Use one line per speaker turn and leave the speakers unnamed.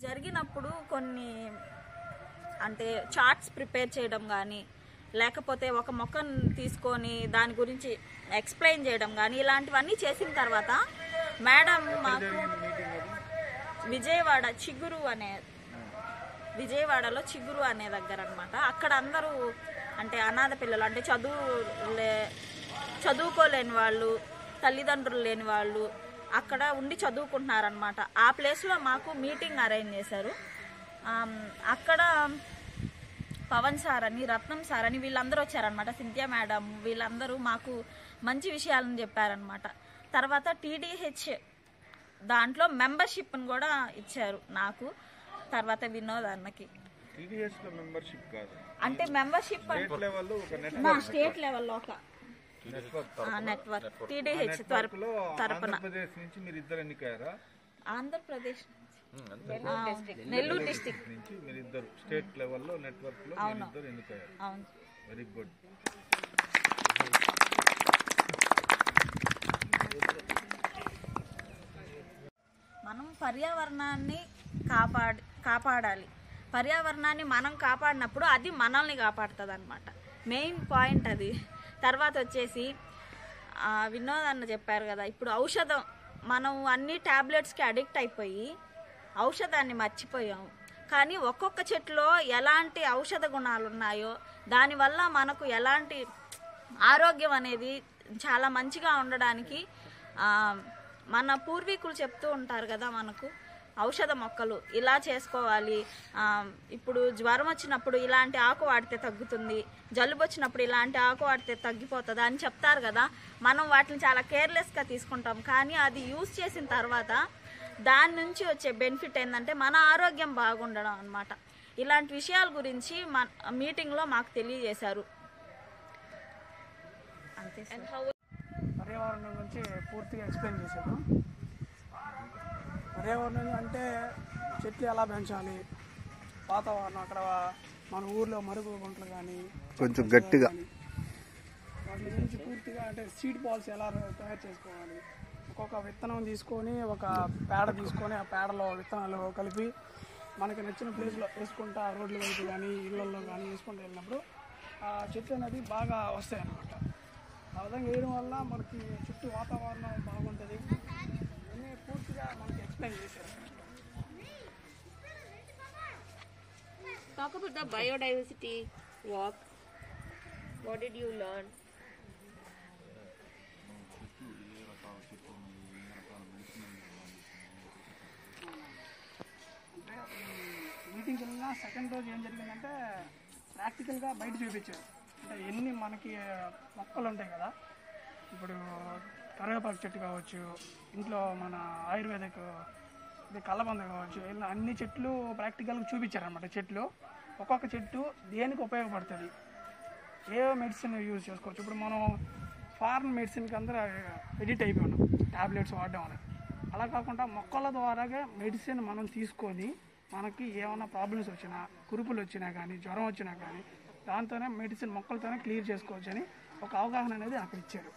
జరిగినప్పుడు కొన్ని అంటే చార్ట్స్ ప్రిపేర్ చేయడం కానీ లేకపోతే ఒక మొక్కను తీసుకొని దాని గురించి ఎక్స్ప్లెయిన్ చేయడం కానీ ఇలాంటివన్నీ చేసిన తర్వాత మేడం మాకు విజయవాడ చిగురు అనే విజయవాడలో చిగురు అనే దగ్గర అనమాట అక్కడ అందరూ అంటే అనాథ పిల్లలు అంటే చదువు లే- చదువుకోలేని వాళ్ళు తల్లిదండ్రులు లేని వాళ్ళు అక్కడ ఉండి చదువుకుంటున్నారనమాట ఆ ప్లేస్లో మాకు మీటింగ్ అరేంజ్ చేశారు. అక్కడ పవన్ సార్ అని రత్నం సార్ అని వీళ్ళందరూ వచ్చారనమాట సింధ్యా మేడం వీళ్ళందరూ మాకు మంచి విషయాలను చెప్పారనమాట తర్వాత టీడీహెచ్ దాంట్లో మెంబర్షిప్ని కూడా ఇచ్చారు నాకు తర్వాత వినోద్ అన్నకి. అంటే మెంబర్షిప్
స్టేట్ లెవెల్లో ఒక నెట్వర్క్
టీడీహెచ్ తరపున.
ఆంధ్రప్రదేశ్ నుంచి మీరు ఇద్దరు ఎన్నికయ్యారా?
ఆంధ్రప్రదేశ్ ఆ, నెల్లూరు డిస్టిక్
నుంచి మీరు ఇద్దరు. స్టేట్ లెవెల్లో నెట్వర్క్లో మీరు ఇద్దరు ఎన్నికయ్యారు.
అవును.
వెరీ గుడ్
మనం పర్యావరణాన్ని కాపాడి కాపాడాలి. పర్యావరణాన్ని మనం కాపాడినప్పుడు అది మనల్ని కాపాడుతుంది అనమాట మెయిన్ పాయింట్ అది. తర్వాత వచ్చేసి ఆ, వినోద్ అన్న చెప్పారు కదా ఇప్పుడు ఔషధం మనం అన్ని టాబ్లెట్స్కి అడిక్ట్ అయిపోయి ఔషధాన్ని మర్చిపోయాం. కానీ ఒక్కొక్క చెట్టులో ఎలాంటి ఔషధ గుణాలు ఉన్నాయో దానివల్ల మనకు ఎలాంటి ఆరోగ్యం అనేది చాలా మంచిగా ఉండడానికి మన పూర్వీకులు చెప్తూ ఉంటారు కదా మనకు. ఔషధ మొక్కలు ఇలా చేసుకోవాలి. ఇప్పుడు జ్వరం వచ్చినప్పుడు ఇలాంటి ఆకు వాడితే తగ్గుతుంది. జలుబు వచ్చినప్పుడు ఇలాంటి ఆకు వాడితే తగ్గిపోతుంది అని చెప్తారు కదా. మనం వాటిని చాలా కేర్లెస్గా తీసుకుంటాం. కానీ అది యూజ్ చేసిన తర్వాత దాని నుంచి వచ్చే బెనిఫిట్ ఏంటంటే మన ఆరోగ్యం బాగుండడం అన్నమాట. ఇలాంటి విషయాల గురించి మన మీటింగ్లో మాకు తెలియజేశారు. అంతే
పర్యావరణం గురించి పూర్తిగా ఎక్స్ప్లెయిన్ చేశారు. పర్యావరణం అంటే చెట్లు ఎలా పెంచాలి? వాతావరణం అక్కడ మన ఊర్లో మరుగు గుంటలు కానీ
కొంచెం గట్టిగా.
వాటి గురించి పూర్తిగా అంటే సీడ్ బాల్స్ ఎలా తయారు చేసుకోవాలి? ఒక్కొక్క విత్తనం తీసుకొని ఒక పేడ తీసుకొని ఆ పేడలో విత్తనాలు కలిపి మనకి నచ్చిన ప్లేస్లో వేసుకుంటా రోడ్ల వైపు కానీ ఇళ్ళల్లో కానీ వేసుకుంటూ వెళ్ళినప్పుడు ఆ చెట్లు అనేది బాగా వస్తాయి అన్నమాట ఆ విధంగా వేయడం వల్ల మనకి చుట్టూ వాతావరణం బాగుంటుంది. పూర్తిగా మనకి ఎక్స్ప్లెయిన్ చేశారు
Talk about the biodiversity walk. What did you learn?
మీటింగ్కి వెళ్ళిన సెకండ్ రోజు ఏం జరిగిందంటే ప్రాక్టికల్గా బయట చూపించారు అంటే ఎన్ని మనకి మొక్కలు ఉంటాయి కదా ఇప్పుడు కరివేపాకు చెట్టు కావచ్చు ఇంట్లో మన ఆయుర్వేదిక్ ఇది కళ్ళబంద కావచ్చు ఇలా అన్ని చెట్లు ప్రాక్టికల్గా చూపించారనమాట చెట్లు. ఒక్కొక్క చెట్టు దేనికి ఉపయోగపడుతుంది? ఏ మెడిసిన్ యూజ్ చేసుకోవచ్చు? ఇప్పుడు మనం ఫారెన్ మెడిసిన్కి అందరూ ఎడిట్ అయిపోయి ఉన్నాం టాబ్లెట్స్ వాడడం అనేది అలా కాకుండా మొక్కల ద్వారాగా మెడిసిన్ మనం తీసుకొని మనకి ఏమైనా ప్రాబ్లమ్స్ వచ్చినా కురుపులు వచ్చినా కానీ జ్వరం వచ్చినా కానీ దాంతోనే మెడిసిన్ మొక్కలతోనే క్లియర్ చేసుకోవచ్చని ఒక అవగాహన అనేది అక్కడ ఇచ్చారు.